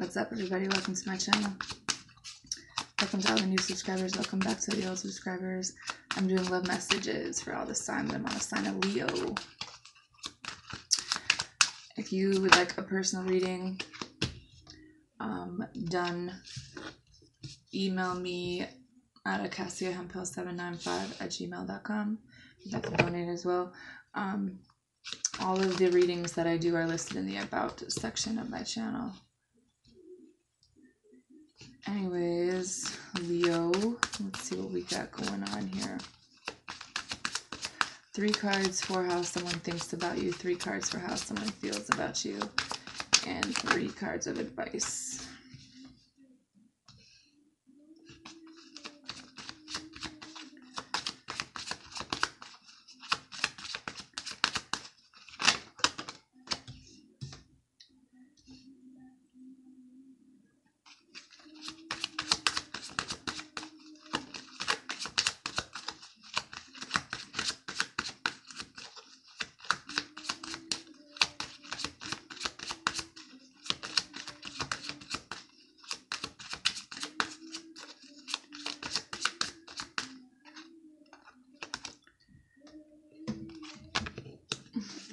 What's up, everybody? Welcome to my channel. Welcome to all the new subscribers. Welcome back to the old subscribers. I'm doing love messages for all the sign, but I'm on a sign of Leo. If you would like a personal reading um, done, email me at acassiahemphill795 at gmail.com. You can donate as well. Um, all of the readings that I do are listed in the About section of my channel. Anyways, Leo, let's see what we got going on here. Three cards for how someone thinks about you, three cards for how someone feels about you, and three cards of advice.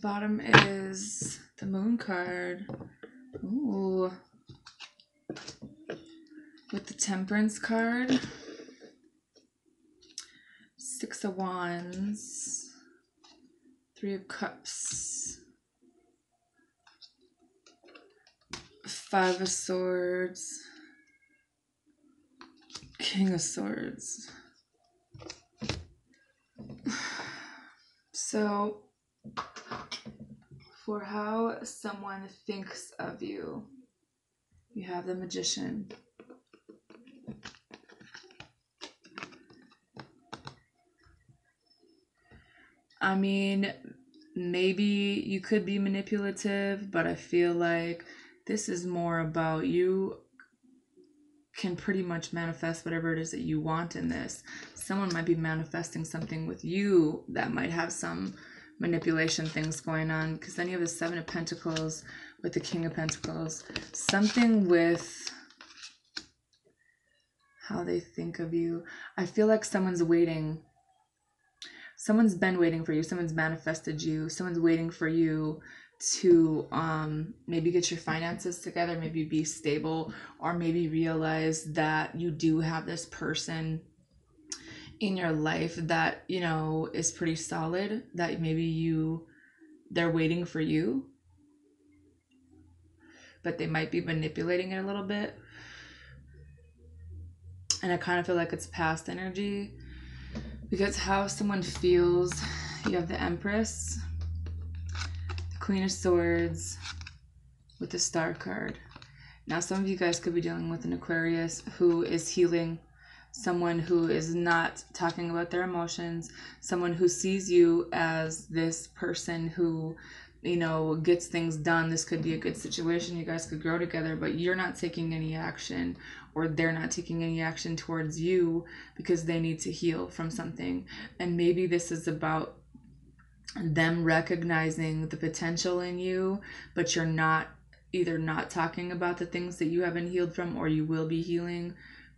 Bottom is the moon card. Ooh. With the temperance card. Six of wands. Three of cups. Five of swords. King of swords. So for how someone thinks of you. You have the magician. I mean, maybe you could be manipulative, but I feel like this is more about you can pretty much manifest whatever it is that you want in this. Someone might be manifesting something with you that might have some manipulation things going on because then you have the seven of pentacles with the king of pentacles. Something with how they think of you. I feel like someone's waiting. Someone's been waiting for you. Someone's manifested you. Someone's waiting for you to um maybe get your finances together maybe be stable or maybe realize that you do have this person in your life that you know is pretty solid that maybe you they're waiting for you but they might be manipulating it a little bit. And i kind of feel like it's past energy because how someone feels you have the empress the queen of swords with the star card. Now some of you guys could be dealing with an aquarius who is healing someone who is not talking about their emotions, someone who sees you as this person who, you know, gets things done. This could be a good situation. You guys could grow together, but you're not taking any action or they're not taking any action towards you because they need to heal from something. And maybe this is about them recognizing the potential in you, but you're not either not talking about the things that you haven't healed from or you will be healing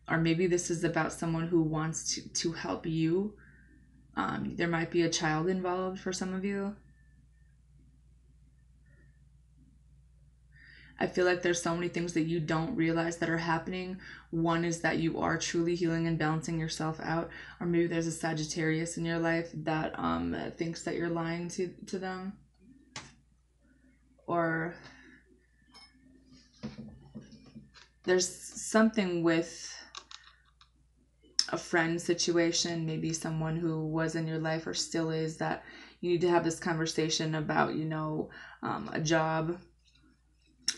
or maybe this is about someone who wants to, to help you. Um, there might be a child involved for some of you. I feel like there's so many things that you don't realize that are happening. One is that you are truly healing and balancing yourself out, or maybe there's a Sagittarius in your life that um, thinks that you're lying to, to them, or there's something with a friend situation, maybe someone who was in your life or still is, that you need to have this conversation about, you know, um, a job.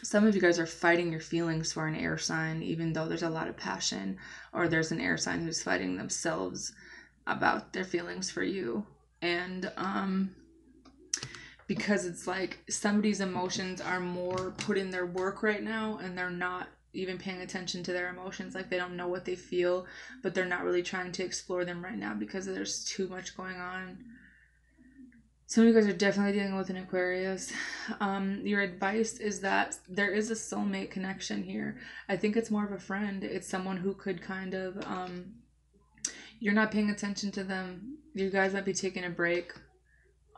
Some of you guys are fighting your feelings for an air sign, even though there's a lot of passion, or there's an air sign who's fighting themselves about their feelings for you. And, um, because it's like somebody's emotions are more put in their work right now and they're not even paying attention to their emotions like they don't know what they feel but they're not really trying to explore them right now because there's too much going on some of you guys are definitely dealing with an Aquarius. Um, your advice is that there is a soulmate connection here. I think it's more of a friend. It's someone who could kind of um, you're not paying attention to them. You guys might be taking a break.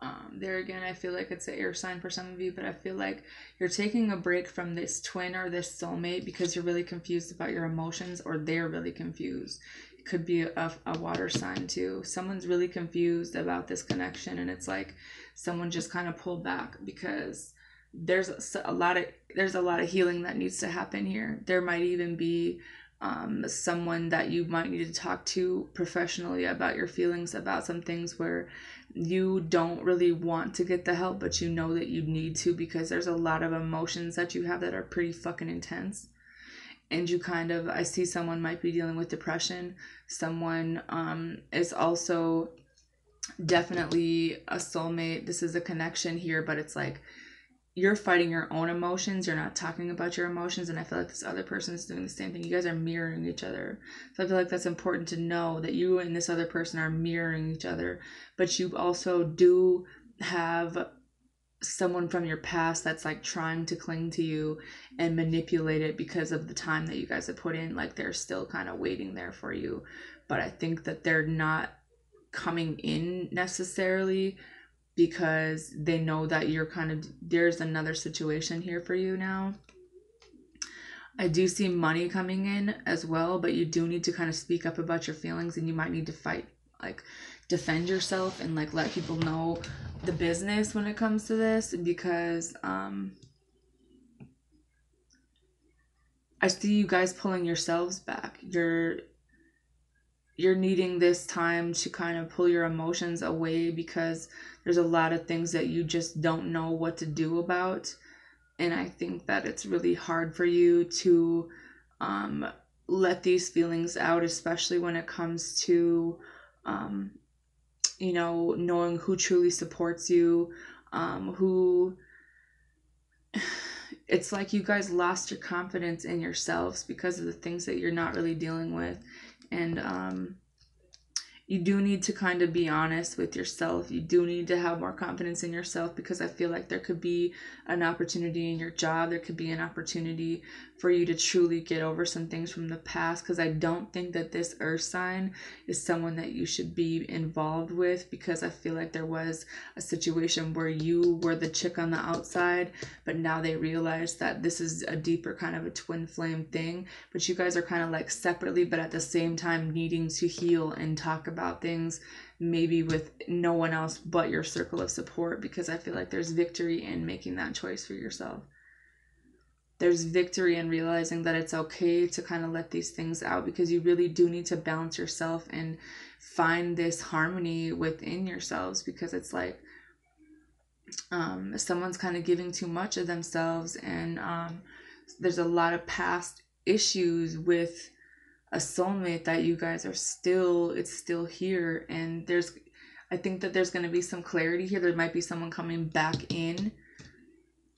Um, there again, I feel like it's an air sign for some of you, but I feel like you're taking a break from this twin or this soulmate because you're really confused about your emotions or they're really confused It could be a, a water sign too. Someone's really confused about this connection, and it's like someone just kind of pulled back because there's a lot of there's a lot of healing that needs to happen here. There might even be um, someone that you might need to talk to professionally about your feelings about some things where you don't really want to get the help, but you know that you need to because there's a lot of emotions that you have that are pretty fucking intense. And you kind of i see someone might be dealing with depression. Someone um, is also definitely a soulmate. This is a connection here but it's like you're fighting your own emotions you're not talking about your emotions and i feel like this other person is doing the same thing. You guys are mirroring each other. So i feel like that's important to know that you and this other person are mirroring each other but you also do have someone from your past that's like trying to cling to you and manipulate it because of the time that you guys have put in like they're still kind of waiting there for you. But i think that they're not coming in necessarily because they know that you're kind of there's another situation here for you now I do see money coming in as well, but you do need to kind of speak up about your feelings and you might need to fight like defend yourself and like let people know the business when it comes to this because um I see you guys pulling yourselves back. You're you're needing this time to kind of pull your emotions away because there's a lot of things that you just don't know what to do about. And I think that it's really hard for you to um, let these feelings out, especially when it comes to um, you know, knowing who truly supports you, um, who it's like you guys lost your confidence in yourselves because of the things that you're not really dealing with. And um, you do need to kind of be honest with yourself. You do need to have more confidence in yourself because I feel like there could be an opportunity in your job. There could be an opportunity for you to truly get over some things from the past because I don't think that this earth sign is someone that you should be involved with because I feel like there was a situation where you were the chick on the outside, but now they realize that this is a deeper kind of a twin flame thing. But you guys are kind of like separately, but at the same time needing to heal and talk about about things maybe with no one else but your circle of support because I feel like there's victory in making that choice for yourself. There's victory in realizing that it's okay to kind of let these things out because you really do need to balance yourself and find this harmony within yourselves because it's like um, someone's kind of giving too much of themselves and um, there's a lot of past issues with a soulmate that you guys are still it's still here and there's I think that there's going to be some clarity here. There might be someone coming back in,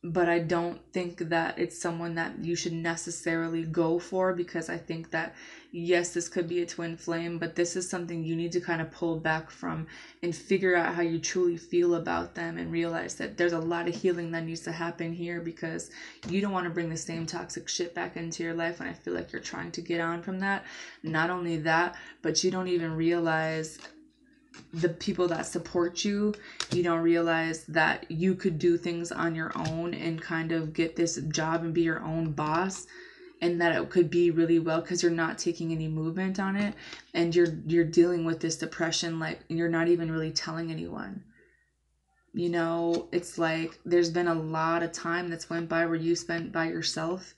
but I don't think that it's someone that you should necessarily go for because I think that yes, this could be a twin flame, but this is something you need to kind of pull back from and figure out how you truly feel about them and realize that there's a lot of healing that needs to happen here because you don't want to bring the same toxic shit back into your life. And I feel like you're trying to get on from that. Not only that, but you don't even realize the people that support you, you don't realize that you could do things on your own and kind of get this job and be your own boss and that it could be really well because you're not taking any movement on it and you're you're dealing with this depression like you're not even really telling anyone. You know it's like there's been a lot of time that's went by where you spent by yourself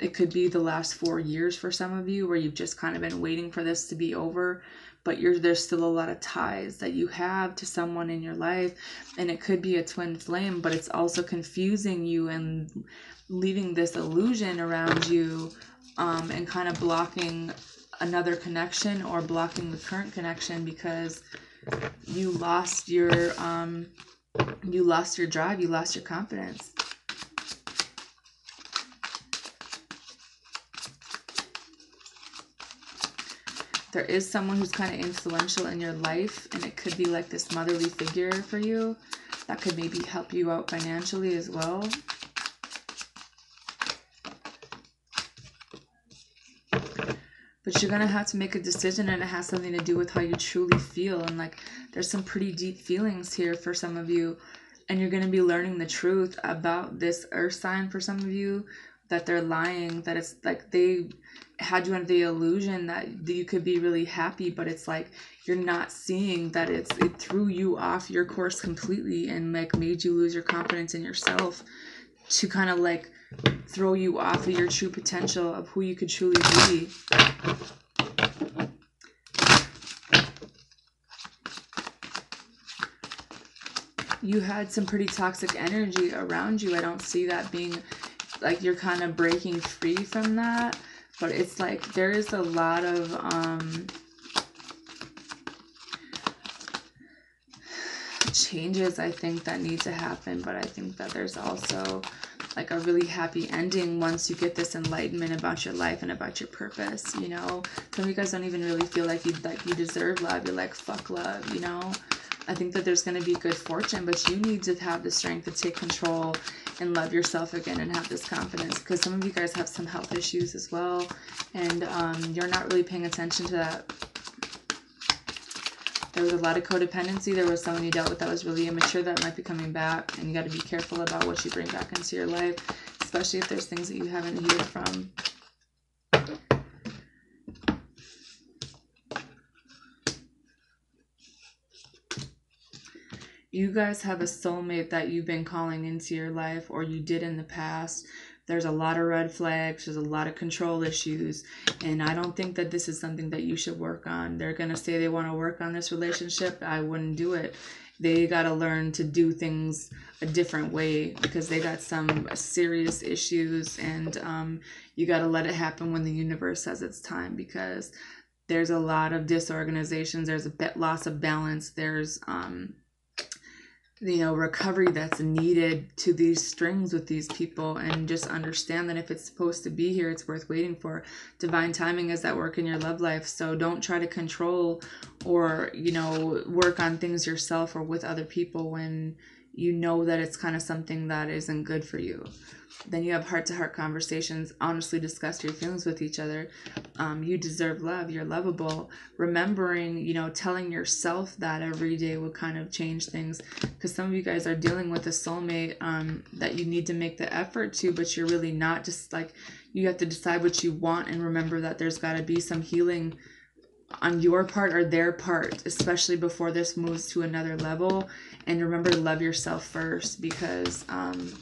it could be the last four years for some of you where you've just kind of been waiting for this to be over but you're there's still a lot of ties that you have to someone in your life and it could be a twin flame but it's also confusing you and leaving this illusion around you um, and kind of blocking another connection or blocking the current connection because you lost your um, you lost your drive you lost your confidence there is someone who's kind of influential in your life and it could be like this motherly figure for you that could maybe help you out financially as well. But you're gonna have to make a decision and it has something to do with how you truly feel. And like there's some pretty deep feelings here for some of you. And you're gonna be learning the truth about this earth sign for some of you that they're lying, that it's like they had you under the illusion that you could be really happy, but it's like you're not seeing that it's it threw you off your course completely and like made you lose your confidence in yourself to kind of like throw you off of your true potential of who you could truly be. You had some pretty toxic energy around you. I don't see that being like you're kind of breaking free from that but it's like there is a lot of um changes i think that need to happen but i think that there's also like a really happy ending once you get this enlightenment about your life and about your purpose you know? Some of you guys don't even really feel like you like you deserve love. You're like fuck love you know i think that there's going to be good fortune but you need to have the strength to take control and love yourself again and have this confidence because some of you guys have some health issues as well and um, you're not really paying attention to that. There was a lot of codependency there was someone you dealt with that was really immature that might be coming back and you got to be careful about what you bring back into your life especially if there's things that you haven't healed from you guys have a soulmate that you've been calling into your life or you did in the past there's a lot of red flags there's a lot of control issues and i don't think that this is something that you should work on. They're going to say they want to work on this relationship. I wouldn't do it. They got to learn to do things a different way because they got some serious issues and um, you got to let it happen when the universe has its time because there's a lot of disorganizations there's a bit loss of balance there's um, you know recovery that's needed to these strings with these people and just understand that if it's supposed to be here it's worth waiting for. Divine timing is at work in your love life so don't try to control or you know work on things yourself or with other people when you know that it's kind of something that isn't good for you then you have heart to heart conversations honestly discuss your feelings with each other. Um, you deserve love. You're lovable. Remembering you know telling yourself that every day will kind of change things because some of you guys are dealing with a soulmate um, that you need to make the effort to but you're really not just like you have to decide what you want and remember that there's got to be some healing on your part or their part, especially before this moves to another level. And remember to love yourself first because um,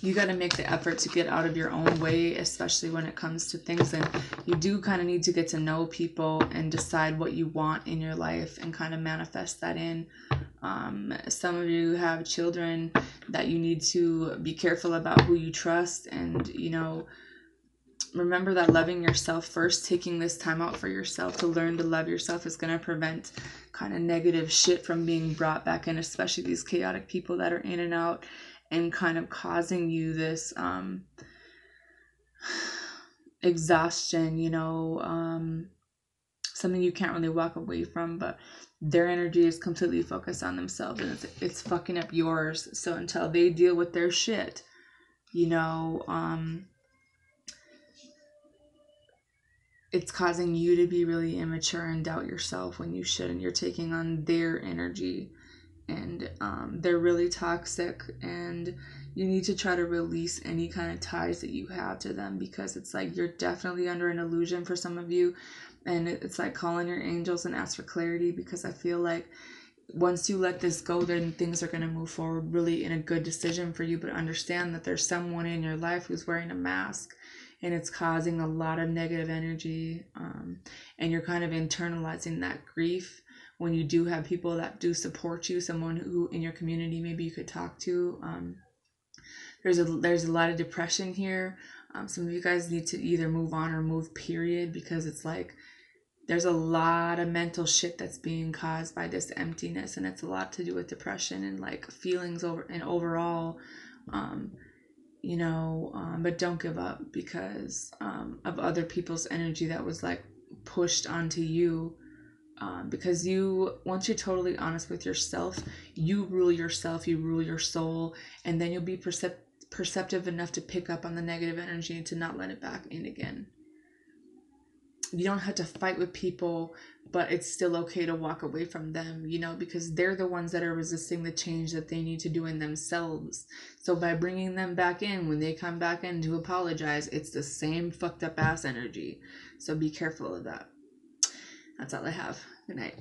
you got to make the effort to get out of your own way, especially when it comes to things. And you do kind of need to get to know people and decide what you want in your life and kind of manifest that in. Um, some of you have children that you need to be careful about who you trust and, you know, remember that loving yourself first, taking this time out for yourself to learn to love yourself is going to prevent kind of negative shit from being brought back in, especially these chaotic people that are in and out and kind of causing you this um, exhaustion, you know, um, something you can't really walk away from, but their energy is completely focused on themselves and it's, it's fucking up yours. So until they deal with their shit, you know, um, it's causing you to be really immature and doubt yourself when you shouldn't. You're taking on their energy and um, they're really toxic and you need to try to release any kind of ties that you have to them because it's like you're definitely under an illusion for some of you and it's like calling your angels and ask for clarity because i feel like once you let this go then things are going to move forward really in a good decision for you but understand that there's someone in your life who's wearing a mask and it's causing a lot of negative energy um, and you're kind of internalizing that grief when you do have people that do support you someone who in your community maybe you could talk to um, there's a there's a lot of depression here. Um, some of you guys need to either move on or move period because it's like there's a lot of mental shit that's being caused by this emptiness and it's a lot to do with depression and like feelings over and overall um, you know um, but don't give up because um, of other people's energy that was like pushed onto you um, because you once you're totally honest with yourself you rule yourself you rule your soul and then you'll be percep- perceptive enough to pick up on the negative energy and to not let it back in again. You don't have to fight with people but it's still okay to walk away from them you know because they're the ones that are resisting the change that they need to do in themselves. So by bringing them back in when they come back in to apologize it's the same fucked up ass energy. So be careful of that that's all I have. Good night.